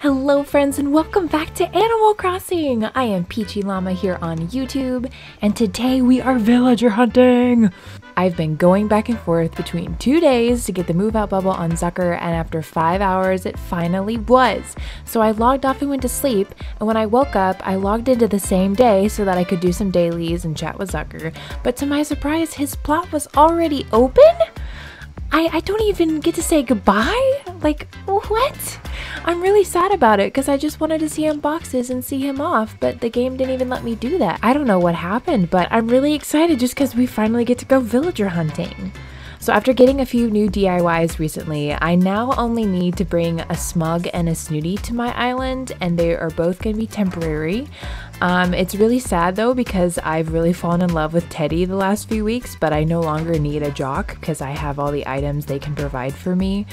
Hello friends and welcome back to Animal Crossing! I am Peachy Llama here on YouTube and today we are villager hunting! I've been going back and forth between two days to get the move out bubble on Zucker and after five hours it finally was. So I logged off and went to sleep and when I woke up I logged into the same day so that I could do some dailies and chat with Zucker but to my surprise his plot was already open? I, I don't even get to say goodbye? Like, what? I'm really sad about it because I just wanted to see him boxes and see him off, but the game didn't even let me do that. I don't know what happened, but I'm really excited just because we finally get to go villager hunting. So after getting a few new DIYs recently, I now only need to bring a Smug and a Snooty to my island, and they are both going to be temporary. Um, it's really sad though because I've really fallen in love with Teddy the last few weeks, but I no longer need a jock because I have all the items they can provide for me.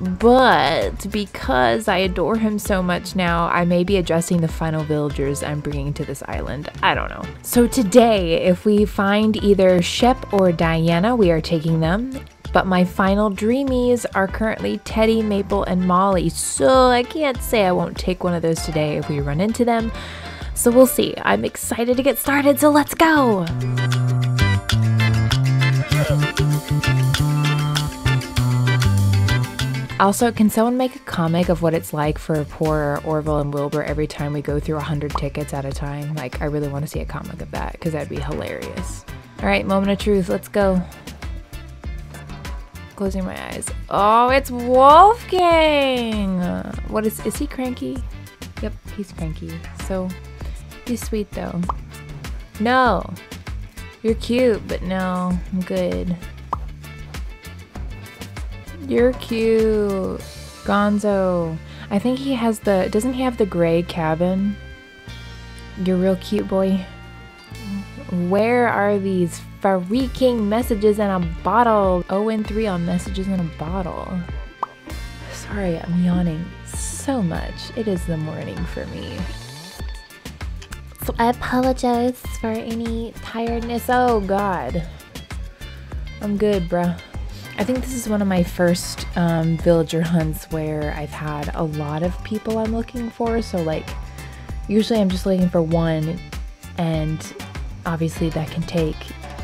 But because I adore him so much now, I may be addressing the final villagers I'm bringing to this island. I don't know. So today, if we find either Shep or Diana, we are taking them. But my final dreamies are currently Teddy, Maple, and Molly, so I can't say I won't take one of those today if we run into them. So we'll see. I'm excited to get started, so let's go! Also, can someone make a comic of what it's like for poor Orville and Wilbur every time we go through 100 tickets at a time? Like, I really want to see a comic of that because that'd be hilarious. All right, moment of truth. Let's go. Closing my eyes. Oh, it's Wolfgang! What is, is he cranky? Yep, he's cranky. So, he's sweet though. No! You're cute, but no, I'm good. You're cute. Gonzo. I think he has the. Doesn't he have the gray cabin? You're real cute, boy. Where are these freaking messages in a bottle? 0 and 3 on messages in a bottle. Sorry, I'm yawning so much. It is the morning for me. So I apologize for any tiredness. Oh, God. I'm good, bruh. I think this is one of my first um, villager hunts where I've had a lot of people I'm looking for. So, like, usually I'm just looking for one, and obviously that can take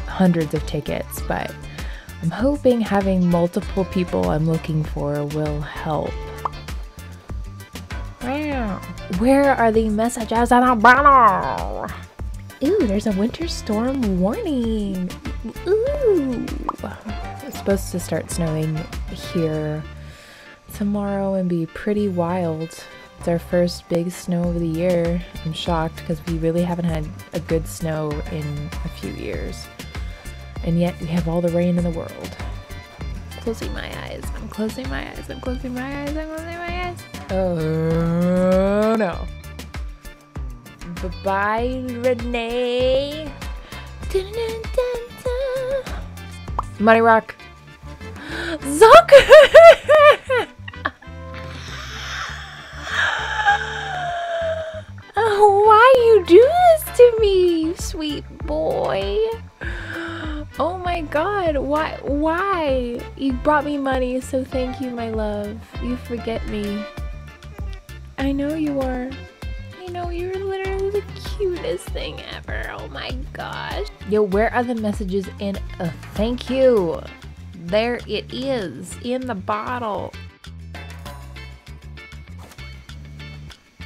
hundreds of tickets, but I'm hoping having multiple people I'm looking for will help. Where are the messages on a banner? Ooh, there's a winter storm warning. Ooh supposed to start snowing here tomorrow and be pretty wild. It's our first big snow of the year. I'm shocked because we really haven't had a good snow in a few years. And yet we have all the rain in the world. Closing my eyes. I'm closing my eyes. I'm closing my eyes. I'm closing my eyes. Oh no. Bye bye, Renee. Dun, dun, dun, Money Rock. Oh, why you do this to me, sweet boy? Oh my god, why why? You brought me money, so thank you, my love. You forget me. I know you are. I know you're literally the cutest thing ever. Oh my gosh. Yo, where are the messages in a thank you? There it is in the bottle.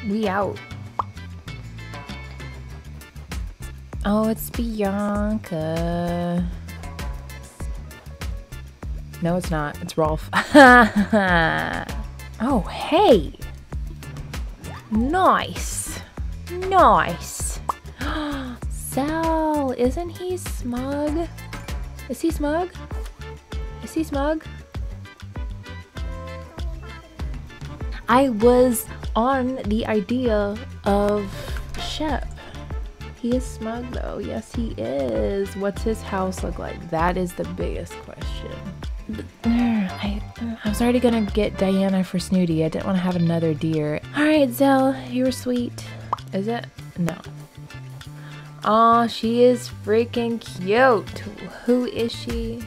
We out. Oh, it's Bianca. No, it's not. It's Rolf. oh, hey. Nice. Nice. Sal, isn't he smug? Is he smug? Smug? I was on the idea of Shep. He is smug though. Yes, he is. What's his house look like? That is the biggest question. I, I was already gonna get Diana for Snooty. I didn't want to have another deer. Alright, Zell, you were sweet. Is it? No. Aw, she is freaking cute. Who is she?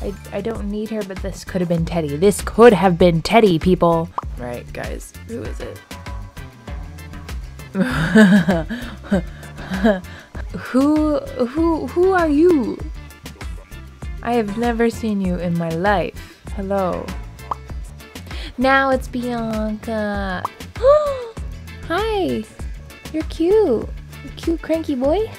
I, I don't need her, but this could have been Teddy. This could have been Teddy, people. right, guys? Who is it? who who who are you? I have never seen you in my life. Hello. Now it's Bianca. Hi. You're cute. Cute cranky boy.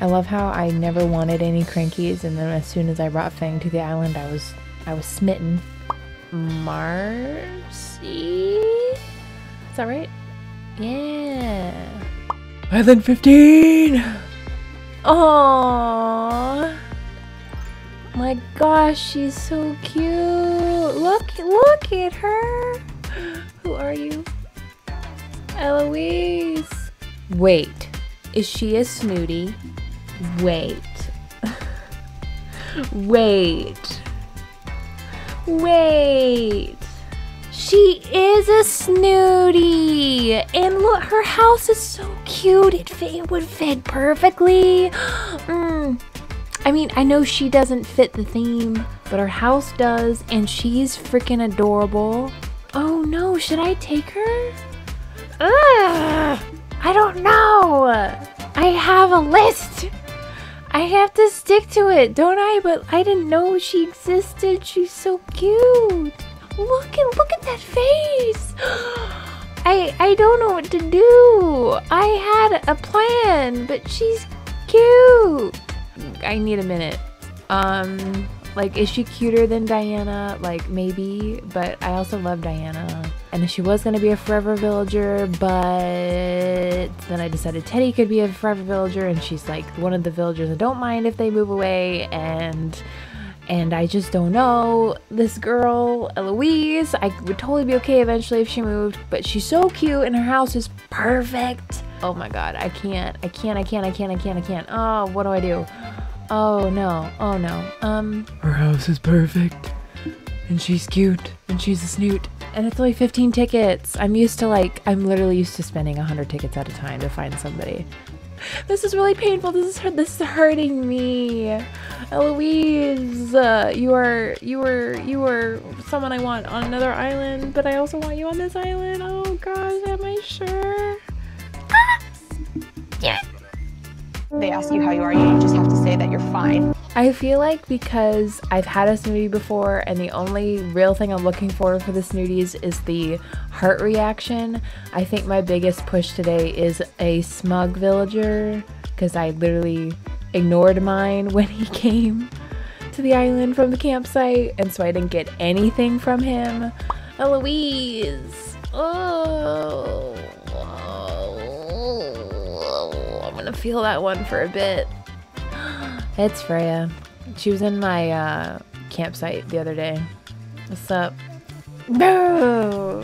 I love how I never wanted any crankies and then as soon as I brought Fang to the island I was I was smitten. Marcie? Is that right? Yeah. Island 15! Oh, My gosh, she's so cute. Look, look at her. Who are you? Eloise. Wait, is she a snooty? Wait. Wait. Wait. She is a snooty. And look, her house is so cute. It, fit, it would fit perfectly. Mm. I mean, I know she doesn't fit the theme, but her house does, and she's freaking adorable. Oh no, should I take her? Ugh, I don't know. I have a list. I have to stick to it, don't I? But I didn't know she existed. She's so cute. Look at look at that face. I I don't know what to do. I had a plan, but she's cute. I need a minute. Um like is she cuter than Diana? Like maybe, but I also love Diana. And she was gonna be a forever villager, but then I decided Teddy could be a forever villager, and she's like one of the villagers that don't mind if they move away, and and I just don't know. This girl, Eloise, I would totally be okay eventually if she moved, but she's so cute and her house is perfect. Oh my god, I can't, I can't, I can't, I can't, I can't, I can't. Oh, what do I do? Oh no, oh no. Um, her house is perfect, and she's cute, and she's a snoot. And it's only 15 tickets. I'm used to like, I'm literally used to spending 100 tickets at a time to find somebody. This is really painful. This is this is hurting me. Eloise, uh, you are you are you are someone I want on another island, but I also want you on this island. Oh gosh, am I sure? yeah. They ask you how you are, you just have to say that you're fine. I feel like because I've had a snooty before and the only real thing I'm looking for for the snooties is the heart reaction, I think my biggest push today is a smug villager because I literally ignored mine when he came to the island from the campsite and so I didn't get anything from him. Eloise! Oh, oh I'm gonna feel that one for a bit. It's Freya. She was in my uh, campsite the other day. What's up? No!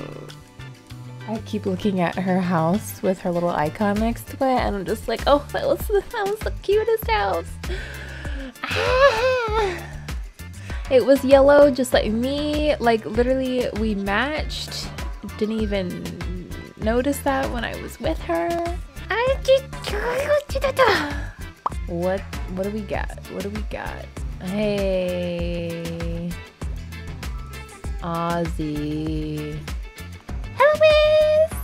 I keep looking at her house with her little icon next to it, and I'm just like, oh, that was the, that was the cutest house. Ah! It was yellow, just like me. Like literally, we matched. Didn't even notice that when I was with her. What what do we got? What do we got? Hey Ozzy. Eloise!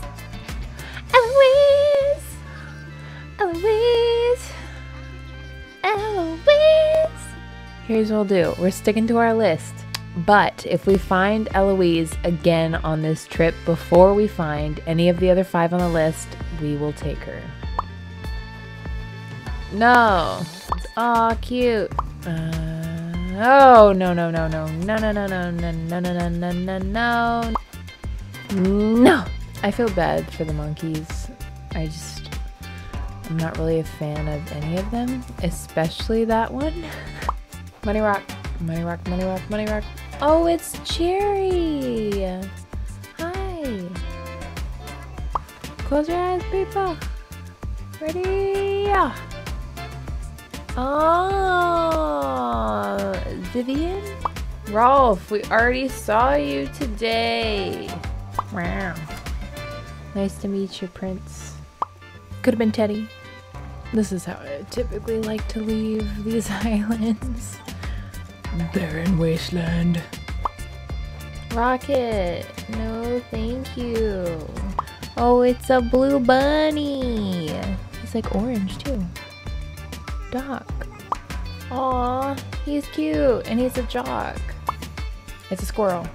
Eloise! Eloise! Eloise! Here's what we'll do. We're sticking to our list. But if we find Eloise again on this trip before we find any of the other five on the list, we will take her. No. Aw, cute. Uh, oh, no, no, no, no. No, no, no, no, no, no, no, no, no, no, no. I feel bad for the monkeys. I just... I'm not really a fan of any of them, especially that one. Money rock. Money rock, money rock, money rock. Oh, it's Cherry. Hi. Close your eyes, people. Ready? Oh, Vivian? Rolf, we already saw you today. Wow. Nice to meet you, Prince. Could have been Teddy. This is how I typically like to leave these islands. Barren wasteland. Rocket. No, thank you. Oh, it's a blue bunny. He's like orange too. Doc. Aw, he's cute and he's a jock. It's a squirrel.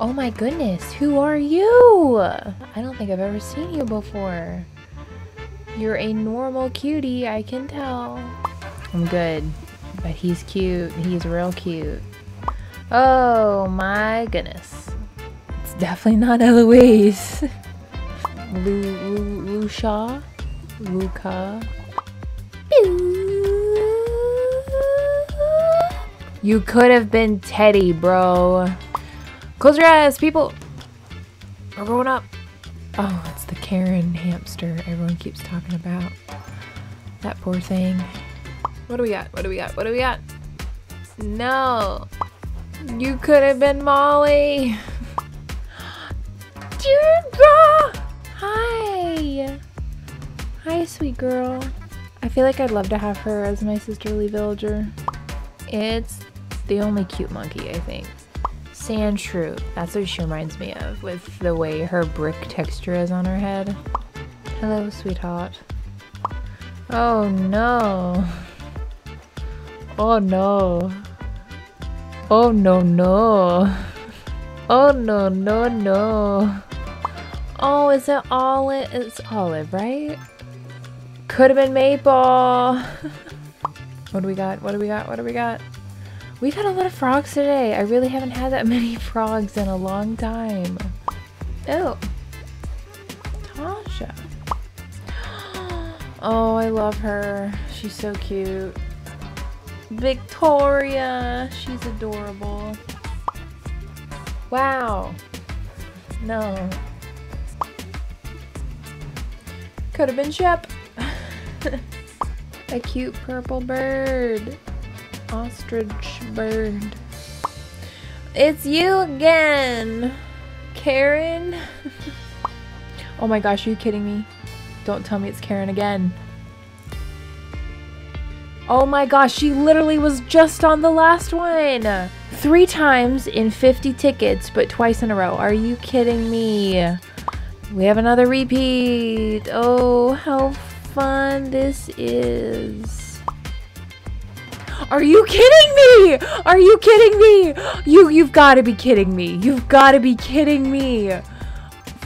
Oh my goodness, who are you? I don't think I've ever seen you before. You're a normal cutie, I can tell. I'm good, but he's cute. He's real cute. Oh my goodness. It's definitely not Eloise. Lu, Lu, Lusha? Luca? You could have been Teddy, bro. Close your eyes, people. We're going up. Oh, it's the Karen hamster everyone keeps talking about. That poor thing. What do we got? What do we got? What do we got? No. You could have been Molly. Dear God. Hi. Hi, sweet girl. I feel like I'd love to have her as my sisterly villager. It's the only cute monkey, I think. Sand shrew. That's what she reminds me of, with the way her brick texture is on her head. Hello, sweetheart. Oh no. Oh no. Oh no no. Oh no no no. Oh, is it olive? It's olive, right? Could have been maple. what do we got? What do we got? What do we got? We've had a lot of frogs today. I really haven't had that many frogs in a long time. Oh. Tasha. Oh, I love her. She's so cute. Victoria. She's adorable. Wow. No. Could have been Shep. A cute purple bird. Ostrich bird. It's you again, Karen. oh my gosh, are you kidding me? Don't tell me it's Karen again. Oh my gosh, she literally was just on the last one. Three times in 50 tickets, but twice in a row. Are you kidding me? We have another repeat. Oh, how fun this is. Are you kidding me? Are you kidding me? You you've got to be kidding me. You've got to be kidding me.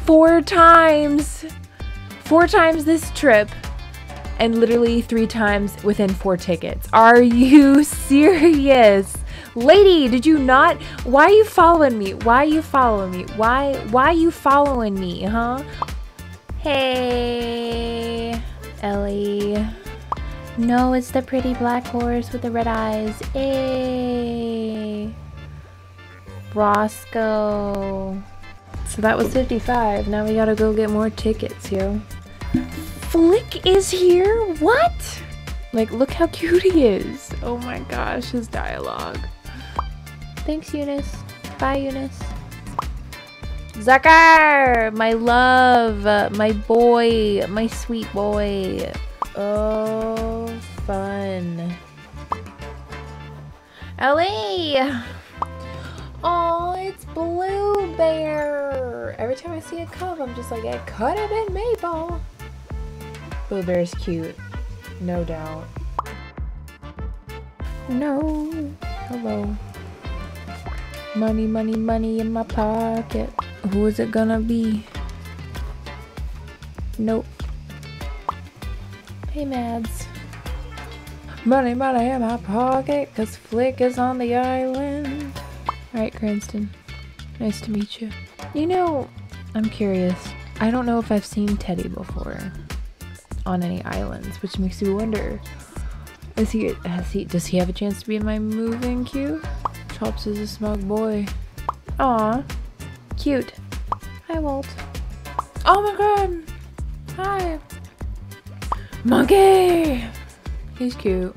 Four times. Four times this trip and literally three times within four tickets. Are you serious? Lady, did you not? Why are you following me? Why are you following me? Why why are you following me, huh? Hey, Ellie. No, it's the pretty black horse with the red eyes. Hey. Roscoe. So that was 55. Now we gotta go get more tickets, yo. Flick is here? What? Like, look how cute he is. Oh my gosh, his dialogue. Thanks, Eunice. Bye, Eunice. Zucker! My love! My boy! My sweet boy! Oh, fun. Ellie! Oh, it's Bluebear! Every time I see a cub, I'm just like, it could have been Maple. Bluebear's cute. No doubt. No. Hello. Money, money, money in my pocket. Who is it gonna be? Nope. Hey, Mads. Money, money in my pocket, cause Flick is on the island. Alright, Cranston. Nice to meet you. You know, I'm curious. I don't know if I've seen Teddy before on any islands, which makes me wonder. Is he, has he, does he have a chance to be in my moving queue? Chops is a smug boy. Aw, cute. Hi, Walt. Oh my god! Hi! Monkey! He's cute.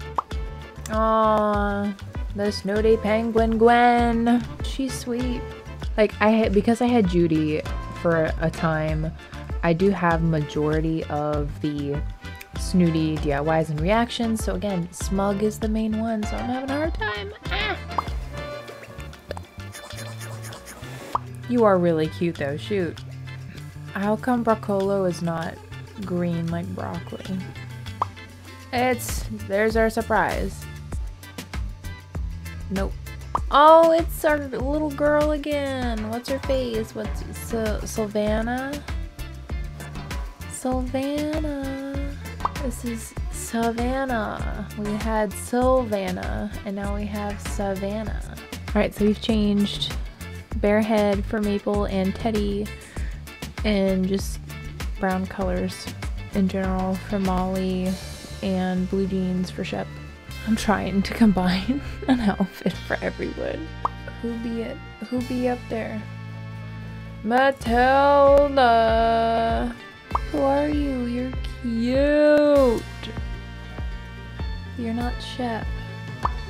Aw, the snow day penguin Gwen. She's sweet. Like, I had, because I had Judy for a time, I do have majority of the snooty DIYs and reactions. So again, smug is the main one, so I'm having a hard time. Ah. You are really cute though, shoot. How come Broccolo is not green like broccoli? It's, there's our surprise. Nope. Oh, it's our little girl again. What's her face? What's, Sy Sylvana? Sylvana. This is Savannah. We had Sylvana, and now we have Savannah. Alright, so we've changed Bear Head for Maple and Teddy, and just brown colors in general for Molly, and blue jeans for Shep. I'm trying to combine an outfit for everyone. Who be it? Who be up there? Matilda! Who are you? You're cute! You're not Shep.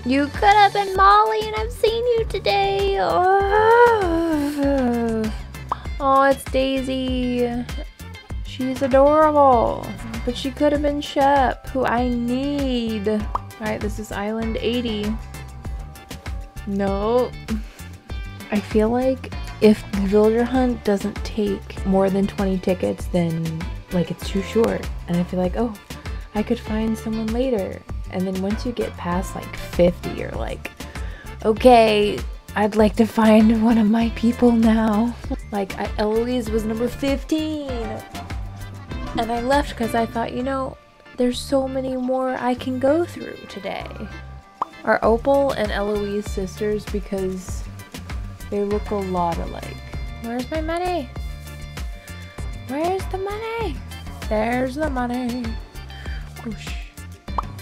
You could have been Molly and I've seen you today! Oh, oh it's Daisy! She's adorable! But she could have been Shep, who I need. Alright, this is Island 80. No. I feel like if the villager hunt doesn't take more than 20 tickets, then like it's too short. And I feel like, oh, I could find someone later. And then once you get past like 50, you're like, okay, I'd like to find one of my people now. Like, I, Eloise was number 15. And I left because I thought, you know, there's so many more I can go through today. Are Opal and Eloise sisters because they look a lot alike? Where's my money? Where's the money? There's the money. Whoosh.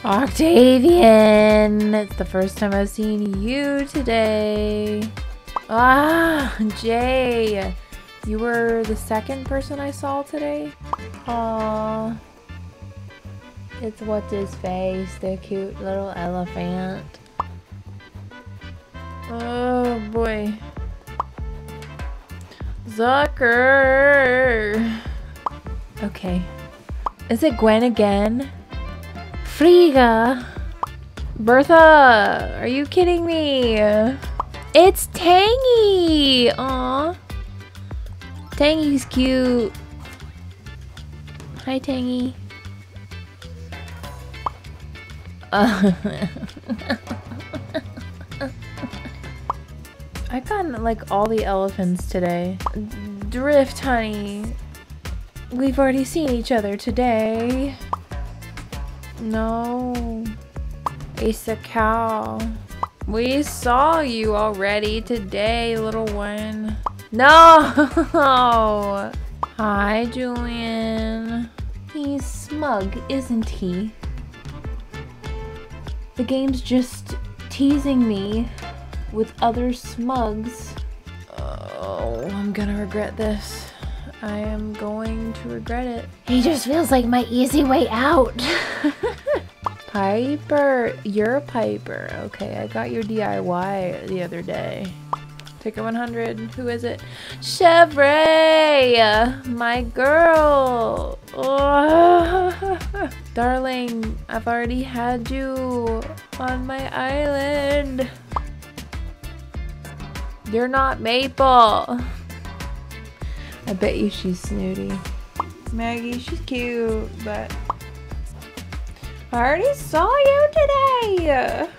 Octavian! It's the first time I've seen you today. Ah, Jay. You were the second person I saw today? Aww. It's what's his face, the cute little elephant. Oh boy. Zucker! Okay. Is it Gwen again? Frigga! Bertha! Are you kidding me? It's Tangy! Aw. Tangy's cute. Hi, Tangy. Uh, I got like all the elephants today. Drift, honey. We've already seen each other today. No. It's a cow. We saw you already today, little one. No! Hi, Julian. He's smug, isn't he? The game's just teasing me with other smugs. Oh, I'm gonna regret this. I am going to regret it. He just feels like my easy way out. Piper, you're a Piper. Okay, I got your DIY the other day. Ticket 100. Who is it? Chevre! My girl! Oh. Darling, I've already had you on my island. You're not Maple. I bet you she's snooty. Maggie, she's cute, but I already saw you today.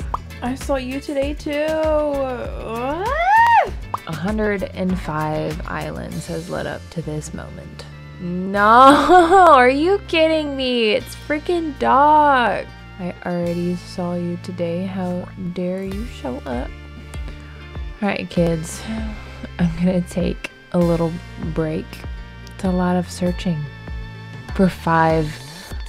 I saw you today too. What? 105 islands has led up to this moment. No, are you kidding me? It's freaking dark. I already saw you today. How dare you show up? Alright, kids. I'm gonna take a little break. It's a lot of searching for five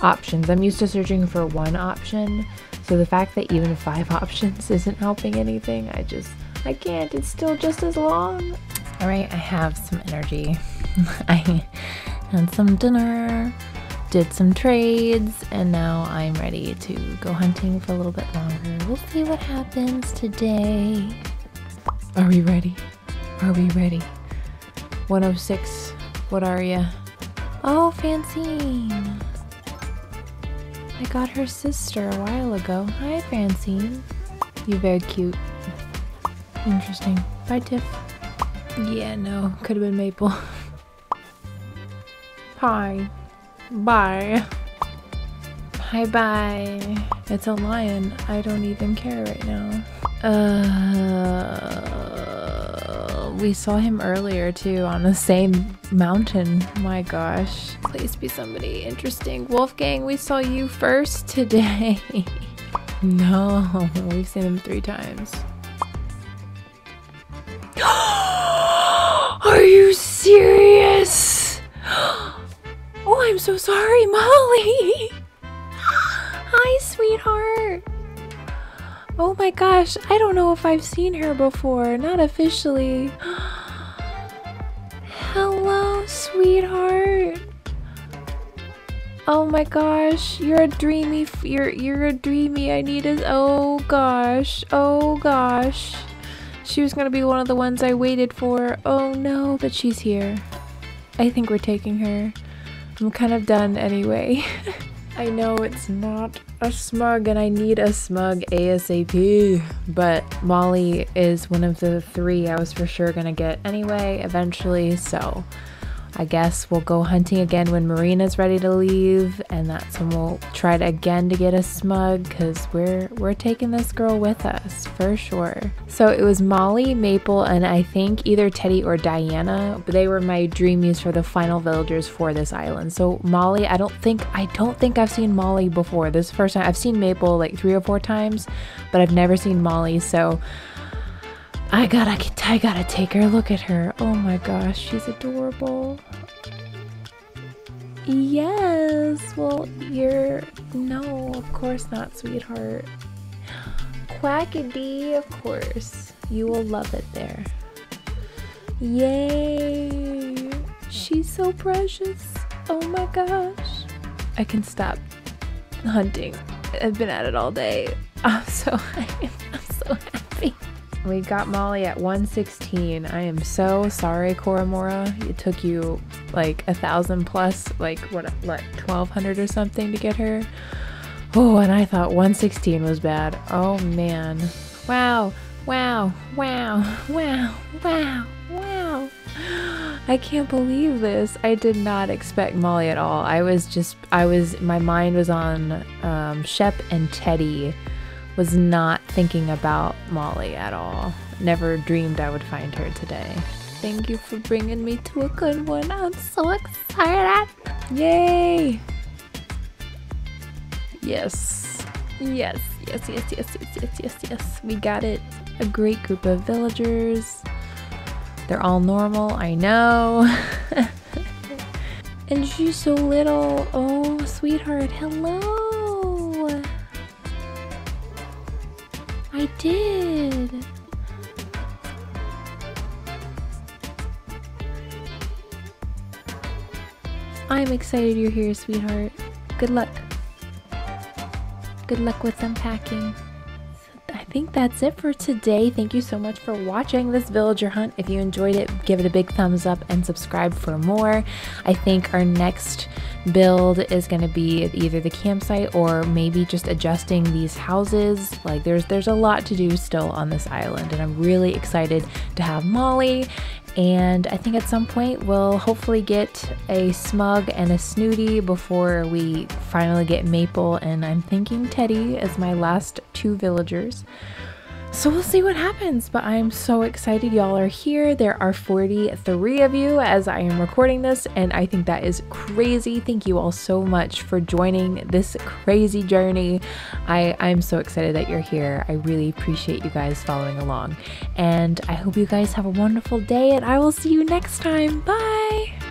options. I'm used to searching for one option, so the fact that even five options isn't helping anything, I just I can't. It's still just as long. All right, I have some energy. I had some dinner, did some trades, and now I'm ready to go hunting for a little bit longer. We'll see what happens today. Are we ready? Are we ready? 106, what are you? Oh, Francine. I got her sister a while ago. Hi, Francine. You're very cute. Interesting. Bye, Tiff. Yeah, no, could have been Maple. Hi. Bye. Hi, bye. It's a lion. I don't even care right now. Uh, we saw him earlier too on the same mountain. My gosh. Please be somebody interesting. Wolfgang, we saw you first today. no, we've seen him three times. Are you serious? Oh, I'm so sorry, Molly. Hi, sweetheart. Oh my gosh, I don't know if I've seen her before. Not officially. Hello, sweetheart. Oh my gosh, you're a dreamy. You're you're a dreamy. I need a. Oh gosh. Oh gosh. She was gonna be one of the ones I waited for. Oh no, but she's here. I think we're taking her. I'm kind of done anyway. I know it's not a smug and I need a smug ASAP, but Molly is one of the three I was for sure gonna get anyway, eventually, so I guess we'll go hunting again when Marina's ready to leave, and that's when we'll try to again to get a smug because we're we're taking this girl with us for sure. So it was Molly, Maple, and I think either Teddy or Diana. They were my dreamies for the final villagers for this island. So Molly, I don't think I don't think I've seen Molly before. This first time I've seen Maple like three or four times, but I've never seen Molly. So I gotta I gotta take her. Look at her. Oh my gosh, she's adorable. Yes. Well, you're no, of course not, sweetheart. Quackidee, of course. You will love it there. Yay! She's so precious. Oh my gosh. I can stop hunting. I've been at it all day. I'm so. We got Molly at 116. I am so sorry, Koramora. It took you like a thousand plus, like what, like 1200 or something to get her. Oh, and I thought 116 was bad. Oh man. Wow, wow, wow, wow, wow, wow. I can't believe this. I did not expect Molly at all. I was just, I was, my mind was on um, Shep and Teddy was not thinking about Molly at all. Never dreamed I would find her today. Thank you for bringing me to a good one. I'm so excited. Yay! Yes. Yes, yes, yes, yes, yes, yes, yes, yes. We got it. A great group of villagers. They're all normal, I know. and she's so little. Oh, sweetheart, hello. I did. I'm excited you're here, sweetheart. Good luck. Good luck with unpacking. I think that's it for today. Thank you so much for watching this villager hunt. If you enjoyed it, give it a big thumbs up and subscribe for more. I think our next build is going to be either the campsite or maybe just adjusting these houses. Like there's there's a lot to do still on this island and I'm really excited to have Molly and I think at some point we'll hopefully get a smug and a snooty before we finally get Maple and I'm thinking Teddy as my last two villagers. So we'll see what happens, but I am so excited y'all are here. There are 43 of you as I am recording this, and I think that is crazy. Thank you all so much for joining this crazy journey. I, I'm so excited that you're here. I really appreciate you guys following along. And I hope you guys have a wonderful day, and I will see you next time. Bye!